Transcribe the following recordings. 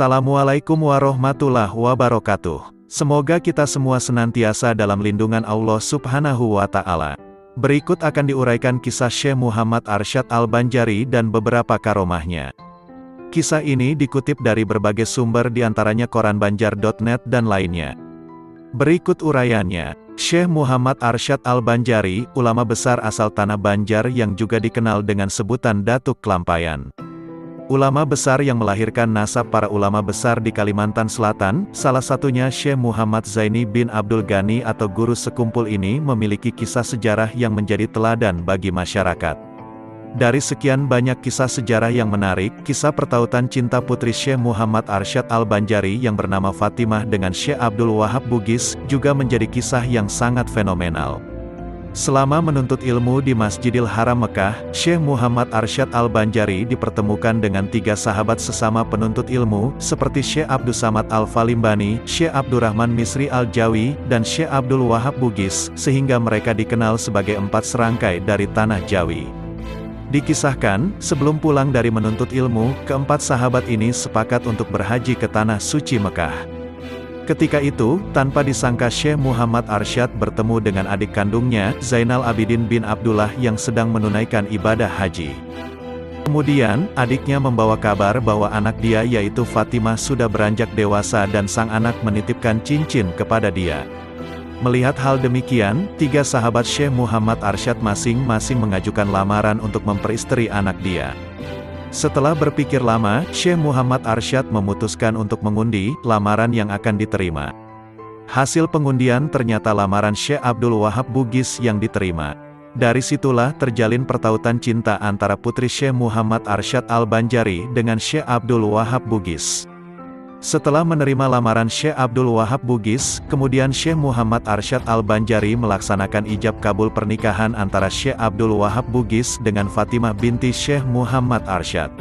Assalamualaikum warahmatullahi wabarakatuh. Semoga kita semua senantiasa dalam lindungan Allah Subhanahu wa Ta'ala. Berikut akan diuraikan kisah Syekh Muhammad Arsyad Al-Banjari dan beberapa karomahnya. Kisah ini dikutip dari berbagai sumber di antaranya koranbanjar.net dan lainnya. Berikut uraiannya. Syekh Muhammad Arsyad Al-Banjari, ulama besar asal tanah Banjar yang juga dikenal dengan sebutan Datuk Kelampayan. Ulama besar yang melahirkan nasab para ulama besar di Kalimantan Selatan, salah satunya Syekh Muhammad Zaini bin Abdul Ghani atau guru sekumpul ini memiliki kisah sejarah yang menjadi teladan bagi masyarakat. Dari sekian banyak kisah sejarah yang menarik, kisah pertautan cinta putri Syekh Muhammad Arsyad Al-Banjari yang bernama Fatimah dengan Syekh Abdul Wahab Bugis, juga menjadi kisah yang sangat fenomenal. Selama menuntut ilmu di Masjidil Haram Mekah, Syekh Muhammad Arsyad Al-Banjari dipertemukan dengan tiga sahabat sesama penuntut ilmu, seperti Syekh Abdul Samad Al-Falimbani, Syekh Abdurrahman Misri Al-Jawi, dan Syekh Abdul Wahab Bugis, sehingga mereka dikenal sebagai empat serangkai dari Tanah Jawi. Dikisahkan, sebelum pulang dari menuntut ilmu, keempat sahabat ini sepakat untuk berhaji ke Tanah Suci Mekah. Ketika itu, tanpa disangka Syekh Muhammad Arsyad bertemu dengan adik kandungnya, Zainal Abidin bin Abdullah yang sedang menunaikan ibadah haji. Kemudian, adiknya membawa kabar bahwa anak dia yaitu Fatimah sudah beranjak dewasa dan sang anak menitipkan cincin kepada dia. Melihat hal demikian, tiga sahabat Syekh Muhammad Arsyad masing-masing mengajukan lamaran untuk memperistri anak dia. Setelah berpikir lama, Syekh Muhammad Arsyad memutuskan untuk mengundi lamaran yang akan diterima. Hasil pengundian ternyata lamaran Syekh Abdul Wahab Bugis yang diterima. Dari situlah terjalin pertautan cinta antara putri Syekh Muhammad Arsyad Al-Banjari dengan Syekh Abdul Wahab Bugis. Setelah menerima lamaran Syekh Abdul Wahab Bugis, kemudian Syekh Muhammad Arsyad Al-Banjari melaksanakan ijab kabul pernikahan antara Syekh Abdul Wahab Bugis dengan Fatimah binti Syekh Muhammad Arsyad.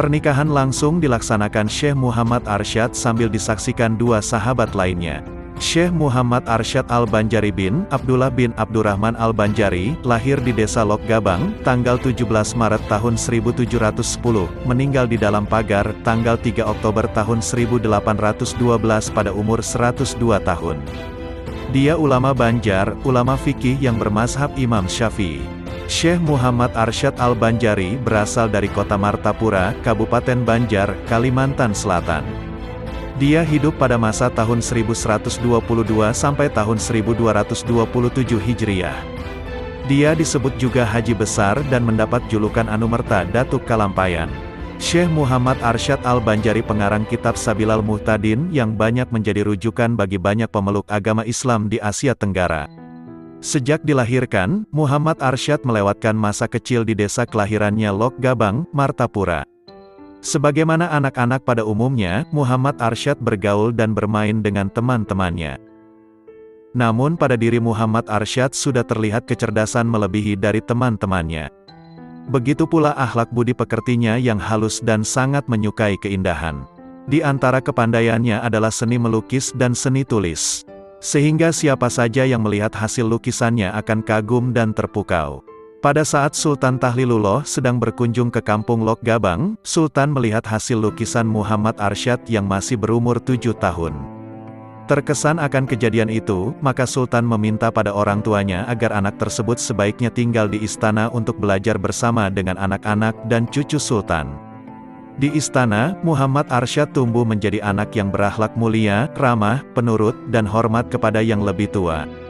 Pernikahan langsung dilaksanakan Syekh Muhammad Arsyad sambil disaksikan dua sahabat lainnya. Syekh Muhammad Arsyad Al-Banjari bin Abdullah bin Abdurrahman Al-Banjari, lahir di desa Lok Gabang, tanggal 17 Maret tahun 1710, meninggal di dalam pagar, tanggal 3 Oktober tahun 1812 pada umur 102 tahun. Dia ulama Banjar, ulama fikih yang bermazhab Imam Syafi'i. Syekh Muhammad Arsyad Al-Banjari berasal dari kota Martapura, Kabupaten Banjar, Kalimantan Selatan. Dia hidup pada masa tahun 1122 sampai tahun 1227 Hijriah. Dia disebut juga Haji Besar dan mendapat julukan Anumerta Datuk Kalampayan. Syekh Muhammad Arsyad Al-Banjari pengarang kitab Sabilal Muhtadin yang banyak menjadi rujukan bagi banyak pemeluk agama Islam di Asia Tenggara. Sejak dilahirkan, Muhammad Arsyad melewatkan masa kecil di desa kelahirannya Lok Gabang, Martapura. Sebagaimana anak-anak pada umumnya, Muhammad Arsyad bergaul dan bermain dengan teman-temannya. Namun pada diri Muhammad Arsyad sudah terlihat kecerdasan melebihi dari teman-temannya. Begitu pula akhlak budi pekertinya yang halus dan sangat menyukai keindahan. Di antara kepandaiannya adalah seni melukis dan seni tulis. Sehingga siapa saja yang melihat hasil lukisannya akan kagum dan terpukau. Pada saat Sultan Tahlilullah sedang berkunjung ke kampung Lok Gabang, Sultan melihat hasil lukisan Muhammad Arsyad yang masih berumur tujuh tahun. Terkesan akan kejadian itu, maka Sultan meminta pada orang tuanya agar anak tersebut sebaiknya tinggal di istana untuk belajar bersama dengan anak-anak dan cucu Sultan. Di istana, Muhammad Arsyad tumbuh menjadi anak yang berakhlak mulia, ramah, penurut, dan hormat kepada yang lebih tua.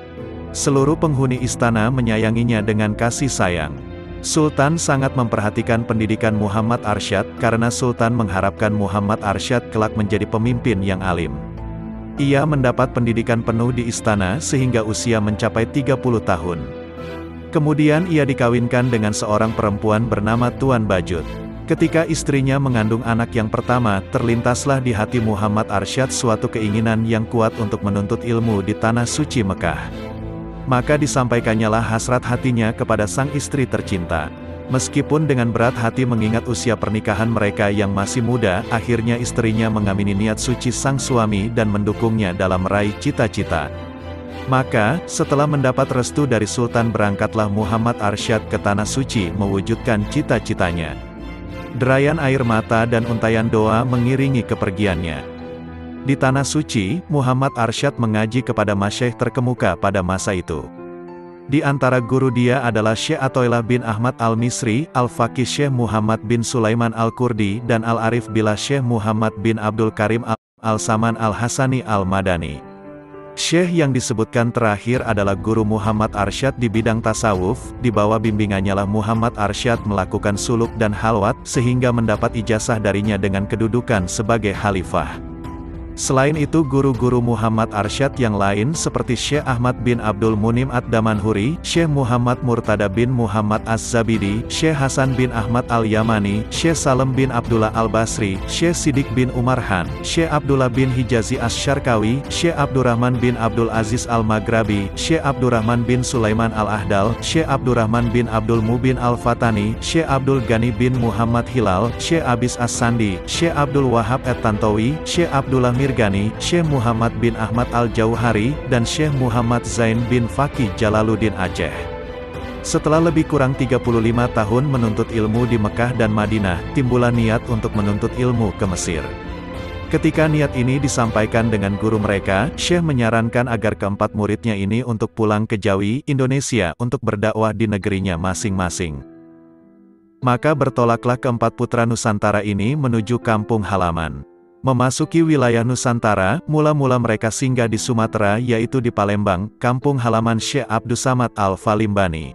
Seluruh penghuni istana menyayanginya dengan kasih sayang. Sultan sangat memperhatikan pendidikan Muhammad Arsyad karena Sultan mengharapkan Muhammad Arsyad kelak menjadi pemimpin yang alim. Ia mendapat pendidikan penuh di istana sehingga usia mencapai 30 tahun. Kemudian ia dikawinkan dengan seorang perempuan bernama Tuan Bajut. Ketika istrinya mengandung anak yang pertama, terlintaslah di hati Muhammad Arsyad suatu keinginan yang kuat untuk menuntut ilmu di tanah suci Mekah. Maka disampaikannya lah hasrat hatinya kepada sang istri tercinta. Meskipun dengan berat hati mengingat usia pernikahan mereka yang masih muda, akhirnya istrinya mengamini niat suci sang suami dan mendukungnya dalam meraih cita-cita. Maka, setelah mendapat restu dari Sultan berangkatlah Muhammad Arsyad ke Tanah Suci mewujudkan cita-citanya. Derayan air mata dan untayan doa mengiringi kepergiannya. Di Tanah Suci, Muhammad Arsyad mengaji kepada masyayikh terkemuka pada masa itu. Di antara guru dia adalah Syekh Atoilah bin Ahmad Al-Misri, Al-Faqih Syekh Muhammad bin Sulaiman Al-Kurdi dan Al-Arif Billah Syekh Muhammad bin Abdul Karim Al-Saman Al-Hasani Al-Madani. Syekh yang disebutkan terakhir adalah Guru Muhammad Arsyad di bidang tasawuf, di bawah bimbingannya lah Muhammad Arsyad melakukan suluk dan halwat, sehingga mendapat ijazah darinya dengan kedudukan sebagai khalifah. Selain itu guru-guru Muhammad Arsyad yang lain seperti Syekh Ahmad bin Abdul Munim Ad-Damanhuri, Syekh Muhammad Murtada bin Muhammad Az-Zabidi, Syekh Hasan bin Ahmad Al-Yamani, Syekh Salem bin Abdullah Al-Basri, Syekh Sidik bin Umar Han, Syekh Abdullah bin Hijazi As-Syarkawi, Syekh Abdurrahman bin Abdul Aziz Al-Maghrabi, Syekh Abdurrahman bin Sulaiman Al-Ahdal, Syekh Abdurrahman bin Abdul Mubin Al-Fatani, Syekh Abdul Ghani bin Muhammad Hilal, Syekh Abis As-Sandi, Syekh Abdul Wahab Et-Tantowi, Syekh Abdullah Mir Mirgani, Syekh Muhammad bin Ahmad Al-Jauhari, dan Syekh Muhammad Zain bin Fakih Jalaluddin Aceh. Setelah lebih kurang 35 tahun menuntut ilmu di Mekah dan Madinah, timbullah niat untuk menuntut ilmu ke Mesir. Ketika niat ini disampaikan dengan guru mereka, Syekh menyarankan agar keempat muridnya ini untuk pulang ke Jawi, Indonesia, untuk berdakwah di negerinya masing-masing. Maka bertolaklah keempat putra Nusantara ini menuju kampung halaman. Memasuki wilayah Nusantara, mula-mula mereka singgah di Sumatera yaitu di Palembang, kampung halaman Syekh Abdus Samad Al-Falimbani.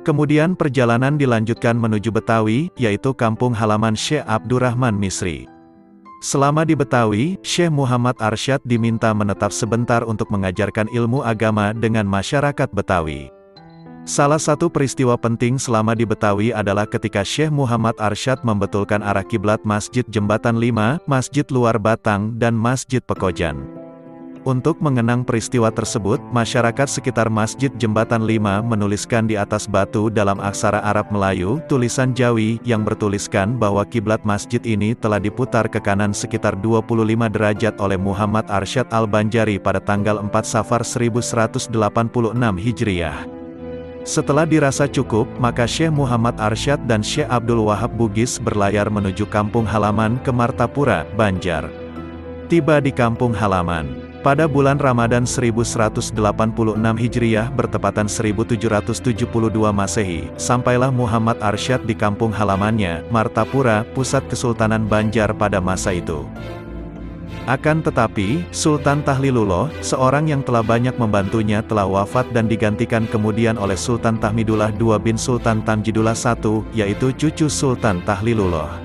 Kemudian perjalanan dilanjutkan menuju Betawi, yaitu kampung halaman Syekh Abdurrahman Misri. Selama di Betawi, Syekh Muhammad Arsyad diminta menetap sebentar untuk mengajarkan ilmu agama dengan masyarakat Betawi. Salah satu peristiwa penting selama di Betawi adalah ketika Syekh Muhammad Arsyad membetulkan arah kiblat Masjid Jembatan 5, Masjid Luar Batang, dan Masjid Pekojan. Untuk mengenang peristiwa tersebut, masyarakat sekitar Masjid Jembatan 5 menuliskan di atas batu dalam aksara Arab Melayu, tulisan Jawi, yang bertuliskan bahwa kiblat masjid ini telah diputar ke kanan sekitar 25 derajat oleh Muhammad Arsyad Al-Banjari pada tanggal 4 Safar 1186 Hijriah. Setelah dirasa cukup, maka Syekh Muhammad Arsyad dan Syekh Abdul Wahab Bugis berlayar menuju kampung halaman ke Martapura, Banjar. Tiba di kampung halaman. Pada bulan Ramadan 1186 Hijriah bertepatan 1772 Masehi, sampailah Muhammad Arsyad di kampung halamannya, Martapura, pusat Kesultanan Banjar pada masa itu. Akan tetapi, Sultan Tahlilullah, seorang yang telah banyak membantunya telah wafat dan digantikan kemudian oleh Sultan Tahmidullah II bin Sultan Tamjidullah I, yaitu cucu Sultan Tahlilullah.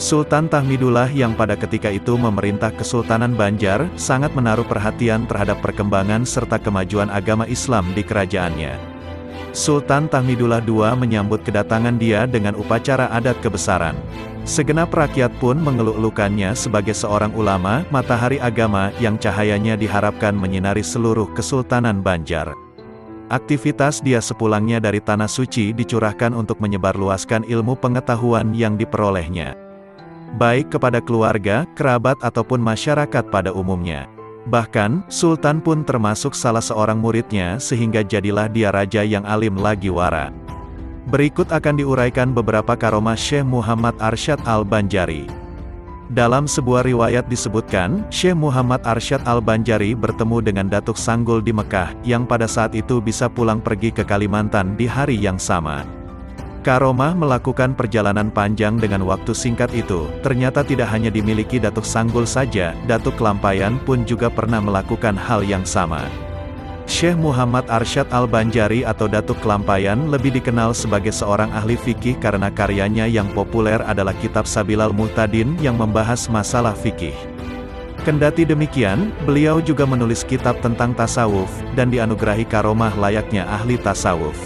Sultan Tahmidullah yang pada ketika itu memerintah Kesultanan Banjar, sangat menaruh perhatian terhadap perkembangan serta kemajuan agama Islam di kerajaannya. Sultan Tahmidullah II menyambut kedatangan dia dengan upacara adat kebesaran. Segenap rakyat pun mengeluh-elukannya sebagai seorang ulama, matahari agama, yang cahayanya diharapkan menyinari seluruh Kesultanan Banjar. Aktivitas dia sepulangnya dari Tanah Suci dicurahkan untuk menyebarluaskan ilmu pengetahuan yang diperolehnya. Baik kepada keluarga, kerabat ataupun masyarakat pada umumnya. Bahkan, Sultan pun termasuk salah seorang muridnya sehingga jadilah dia raja yang alim lagi wara. Berikut akan diuraikan beberapa karomah Syekh Muhammad Arsyad Al-Banjari. Dalam sebuah riwayat disebutkan, Syekh Muhammad Arsyad Al-Banjari bertemu dengan Datuk Sanggul di Mekah, yang pada saat itu bisa pulang pergi ke Kalimantan di hari yang sama. Karomah melakukan perjalanan panjang dengan waktu singkat itu, ternyata tidak hanya dimiliki Datuk Sanggul saja, Datuk Kelampayan pun juga pernah melakukan hal yang sama. Syekh Muhammad Arsyad Al-Banjari atau Datuk Kelampayan lebih dikenal sebagai seorang ahli fikih karena karyanya yang populer adalah kitab Sabilal Muhtadin yang membahas masalah fikih. Kendati demikian, beliau juga menulis kitab tentang tasawuf, dan dianugerahi karomah layaknya ahli tasawuf.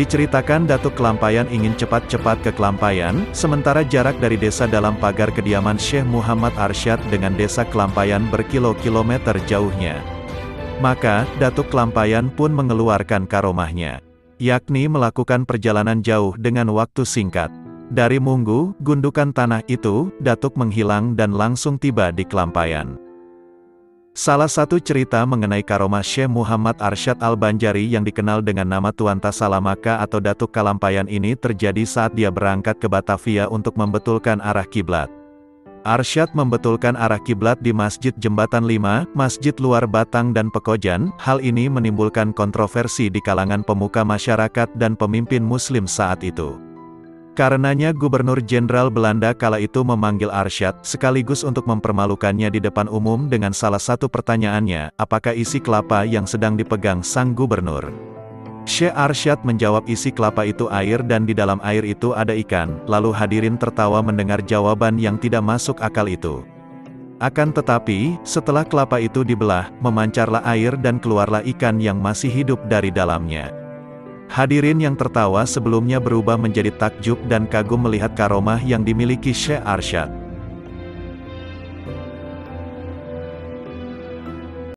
Diceritakan Datuk Kelampayan ingin cepat-cepat ke Kelampayan, sementara jarak dari desa dalam pagar kediaman Syekh Muhammad Arsyad dengan desa Kelampayan berkilo-kilometer jauhnya. Maka, Datuk Kelampayan pun mengeluarkan karomahnya. yakni melakukan perjalanan jauh dengan waktu singkat. Dari Munggu, gundukan tanah itu, Datuk menghilang dan langsung tiba di Kelampayan. Salah satu cerita mengenai karomah Syekh Muhammad Arsyad Al-Banjari yang dikenal dengan nama Tuan Tasalamaka atau Datuk Kalampayan ini terjadi saat dia berangkat ke Batavia untuk membetulkan arah kiblat. Arsyad membetulkan arah kiblat di Masjid Jembatan 5, Masjid Luar Batang dan Pekojan, hal ini menimbulkan kontroversi di kalangan pemuka masyarakat dan pemimpin muslim saat itu. Karenanya Gubernur Jenderal Belanda kala itu memanggil Arsyad, sekaligus untuk mempermalukannya di depan umum dengan salah satu pertanyaannya, apakah isi kelapa yang sedang dipegang sang gubernur. Syekh Arsyad menjawab isi kelapa itu air dan di dalam air itu ada ikan, lalu hadirin tertawa mendengar jawaban yang tidak masuk akal itu. Akan tetapi, setelah kelapa itu dibelah, memancarlah air dan keluarlah ikan yang masih hidup dari dalamnya. Hadirin yang tertawa sebelumnya berubah menjadi takjub dan kagum melihat karomah yang dimiliki Syekh Arsyad.